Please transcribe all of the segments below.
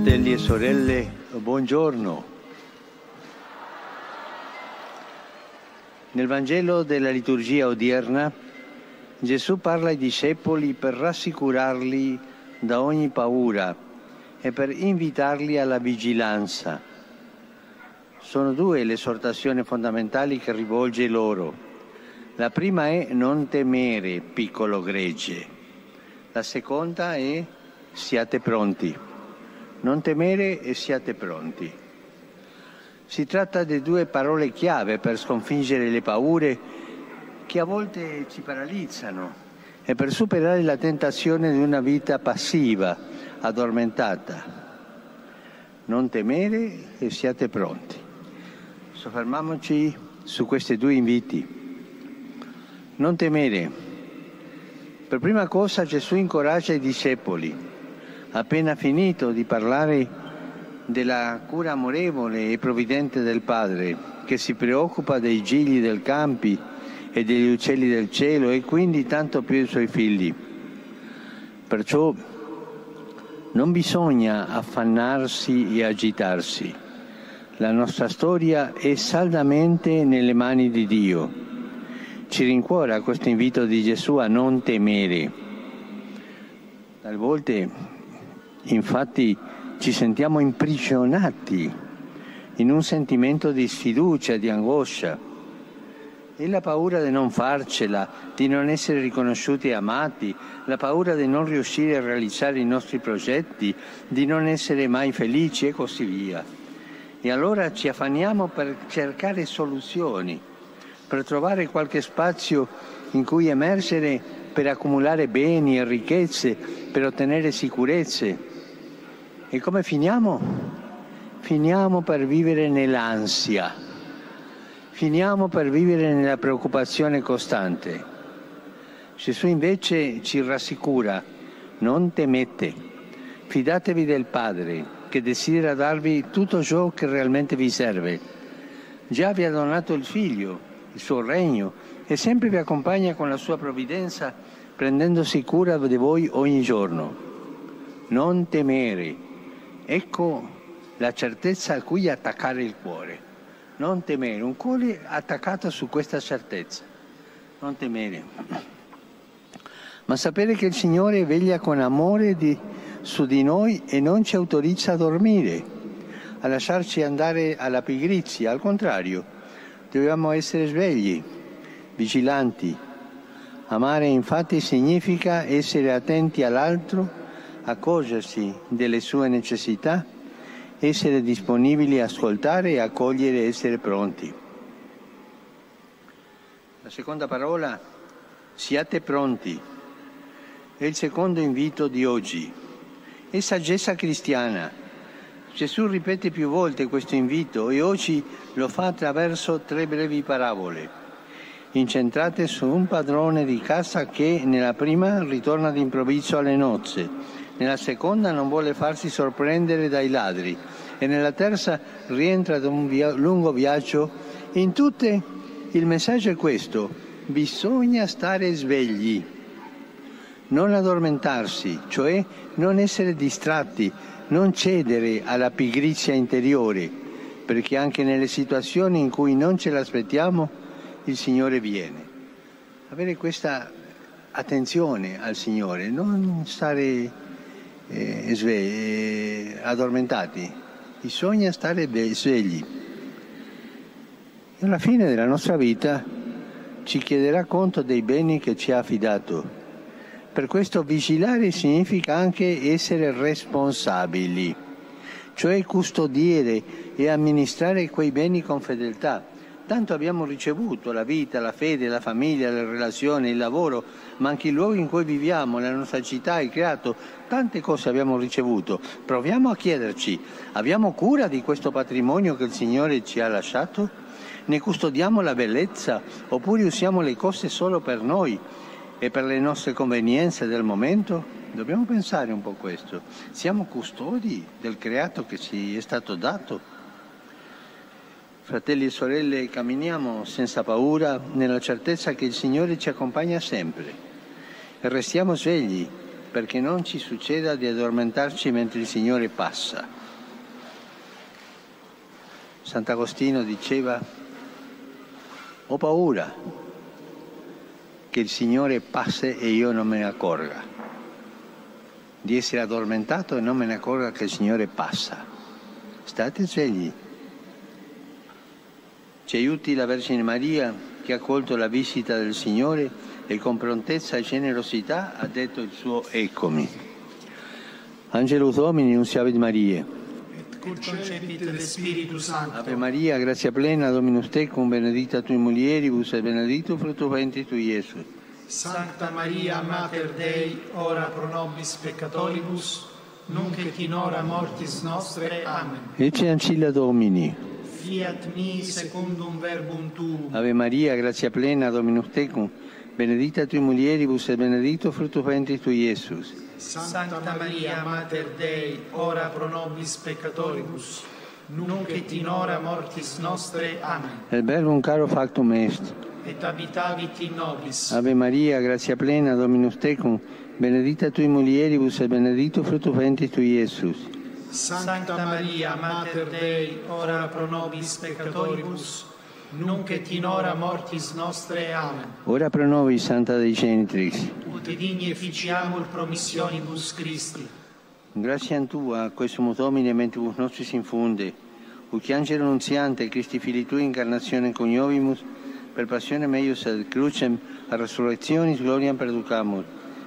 Fratelli e sorelle, buongiorno. Nel Vangelo della liturgia odierna Gesù parla ai discepoli per rassicurarli da ogni paura e per invitarli alla vigilanza. Sono due le esortazioni fondamentali che rivolge loro. La prima è non temere, piccolo gregge. La seconda è siate pronti. Non temere e siate pronti. Si tratta di due parole chiave per sconfiggere le paure che a volte ci paralizzano e per superare la tentazione di una vita passiva, addormentata. Non temere e siate pronti. Soffermiamoci su questi due inviti. Non temere. Per prima cosa Gesù incoraggia i discepoli. Appena finito di parlare della cura amorevole e provvidente del Padre, che si preoccupa dei gigli del campi e degli uccelli del cielo e quindi tanto più i suoi figli. Perciò non bisogna affannarsi e agitarsi. La nostra storia è saldamente nelle mani di Dio. Ci rincuora questo invito di Gesù a non temere. Talvolta, infatti, ci sentiamo imprigionati in un sentimento di sfiducia, di angoscia. E la paura di non farcela, di non essere riconosciuti e amati, la paura di non riuscire a realizzare i nostri progetti, di non essere mai felici e così via. E allora ci affanniamo per cercare soluzioni, per trovare qualche spazio in cui emergere per accumulare beni e ricchezze, per ottenere sicurezze. E come finiamo? Finiamo per vivere nell'ansia, finiamo per vivere nella preoccupazione costante. Gesù invece ci rassicura, non temete, fidatevi del Padre che desidera darvi tutto ciò che realmente vi serve. Già vi ha donato il Figlio, il suo regno, e sempre vi accompagna con la sua provvidenza, prendendosi cura di voi ogni giorno. Non temere, ecco la certezza a cui attaccare il cuore. Non temere, un cuore attaccato su questa certezza. Non temere. Ma sapere che il Signore veglia con amore di, su di noi e non ci autorizza a dormire, a lasciarci andare alla pigrizia. Al contrario, dobbiamo essere svegli, vigilanti. Amare infatti significa essere attenti all'altro, accorgersi delle sue necessità, essere disponibili a ascoltare, accogliere e essere pronti. La seconda parola, siate pronti, è il secondo invito di oggi è saggezza cristiana. Gesù ripete più volte questo invito e oggi lo fa attraverso tre brevi parabole, incentrate su un padrone di casa che nella prima ritorna d'improvviso alle nozze, nella seconda non vuole farsi sorprendere dai ladri e nella terza rientra da un via- lungo viaggio. In tutte il messaggio è questo, bisogna stare svegli non addormentarsi, cioè non essere distratti, non cedere alla pigrizia interiore, perché anche nelle situazioni in cui non ce l'aspettiamo il Signore viene. Avere questa attenzione al Signore, non stare eh, svegli, addormentati, bisogna stare svegli. E alla fine della nostra vita ci chiederà conto dei beni che ci ha affidato per questo vigilare significa anche essere responsabili, cioè custodire e amministrare quei beni con fedeltà. Tanto abbiamo ricevuto la vita, la fede, la famiglia, le relazioni, il lavoro, ma anche il luogo in cui viviamo, la nostra città, il creato, tante cose abbiamo ricevuto. Proviamo a chiederci, abbiamo cura di questo patrimonio che il Signore ci ha lasciato? Ne custodiamo la bellezza oppure usiamo le cose solo per noi? e per le nostre convenienze del momento? Dobbiamo pensare un po' a questo. Siamo custodi del creato che ci è stato dato. Fratelli e sorelle, camminiamo senza paura nella certezza che il Signore ci accompagna sempre e restiamo svegli perché non ci succeda di addormentarci mentre il Signore passa. Sant'Agostino diceva, ho paura che il Signore passi e io non me ne accorga, di essere addormentato e non me ne accorga che il Signore passa. State svegli. Ci aiuti la Vergine Maria che ha accolto la visita del Signore e con prontezza e generosità ha detto il suo eccomi. Angelus Domini, nunciavit Maria. et concepit de Spiritu Sancto. Ave Maria, grazia plena, Dominus tecum, benedicta tui mulieribus et benedictus fructus ventris tui, Iesus. Sancta Maria, Mater Dei, ora pro nobis peccatoribus, nunc et in hora mortis nostre. Amen. Ecce ancilla Domini. Fiat mi secundum verbum tuum. Ave Maria, grazia plena, Dominus tecum, benedicta tui mulieribus et benedictus fructus ventris tui, Iesus. Sancta Maria, Mater Dei, ora pro nobis peccatoribus, nunc et in hora mortis nostre. Amen. El verbum caro factum est. Et habitavit in nobis. Ave Maria, grazia plena, Dominus tecum, benedicta tui mulieribus et benedictus fructus ventris tui, Iesus. Sancta Maria, Mater Dei, ora pro nobis peccatoribus, nunc et in hora mortis nostre. Amen. Ora pro nobis, Santa Dei Genitrix. Ut digni efficiamur promissionibus Christi. Grazie a Tua, questo Domine, mentibus nostris infunde, ut angelo nunziante, Christi Fili Tui, incarnazione coniovimus, per passione meius ad crucem, a resurrectionis gloriam perducamur,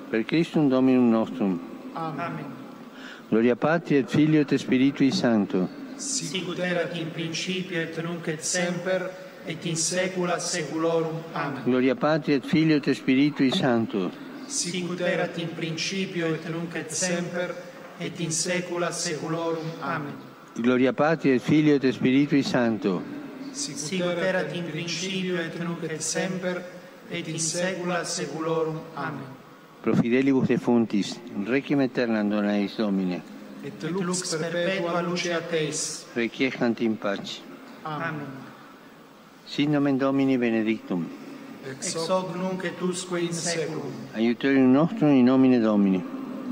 per Christum Dominum nostrum. Amen. Gloria Patri et Filio et Spiritui Sancto. Sicut erat in principio et nunc et semper et in saecula saeculorum. Amen. Gloria Patri et Filio et Spiritui Sancto. Sicut erat in principio et nunc et semper et in saecula saeculorum. Amen. Gloria Patri et Filio et Spiritui Sancto. Sicut erat in principio et nunc et semper et in saecula saeculorum. Amen. pro fidelibus defuntis, requiem aeternam dona eis Domine. Et lux perpetua luce a teis. Requiescant in pace. Amen. Sit nomen Domini benedictum. Ex hoc nunc et usque in saeculum, Aiuterium nostrum in nomine Domini.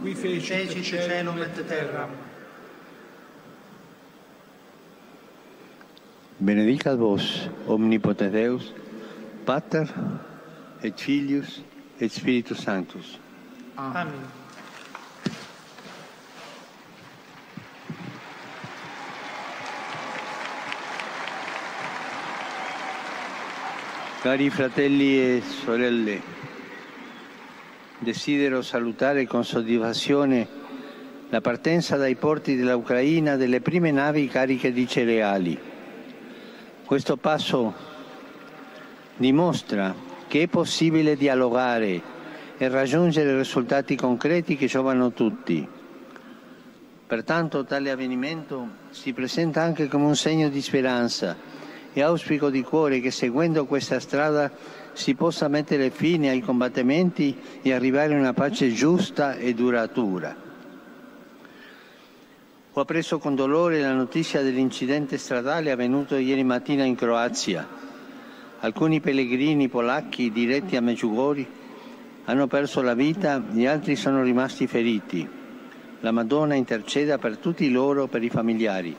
Qui fecit celum et terram. Benedicat vos, omnipotens Deus, Pater et Filius et Spiritus Sanctus. Amen. Cari fratelli e sorelle, desidero salutare con soddisfazione la partenza dai porti dell'Ucraina delle prime navi cariche di cereali. Questo passo dimostra che è possibile dialogare e raggiungere risultati concreti che giovano tutti. Pertanto tale avvenimento si presenta anche come un segno di speranza e auspico di cuore che seguendo questa strada si possa mettere fine ai combattimenti e arrivare a una pace giusta e duratura. Ho appreso con dolore la notizia dell'incidente stradale avvenuto ieri mattina in Croazia. Alcuni pellegrini polacchi diretti a Medjugorje hanno perso la vita e altri sono rimasti feriti. La Madonna interceda per tutti loro, per i familiari.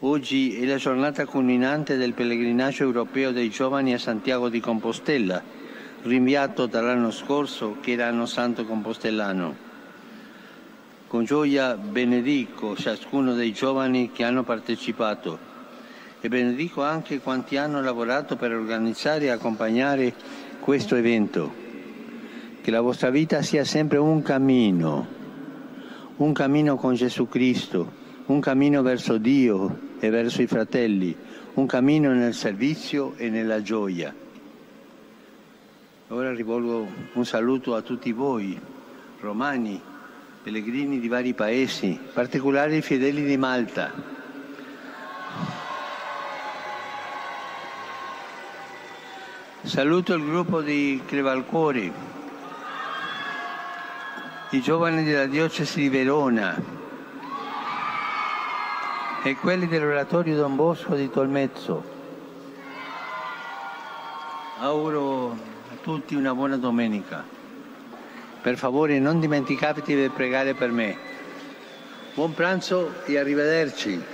Oggi è la giornata culminante del pellegrinaggio europeo dei giovani a Santiago di Compostela, rinviato dall'anno scorso che era anno santo compostellano. Con gioia benedico ciascuno dei giovani che hanno partecipato e benedico anche quanti hanno lavorato per organizzare e accompagnare questo evento. Che la vostra vita sia sempre un cammino, un cammino con Gesù Cristo, un cammino verso Dio e verso i fratelli, un cammino nel servizio e nella gioia. Ora rivolgo un saluto a tutti voi, romani, pellegrini di vari paesi, in particolare i fedeli di Malta. Saluto il gruppo di Crevalcuori, i giovani della diocesi di Verona e quelli dell'oratorio Don Bosco di Tolmezzo. Auguro a tutti una buona domenica. Per favore non dimenticate di pregare per me. Buon pranzo e arrivederci.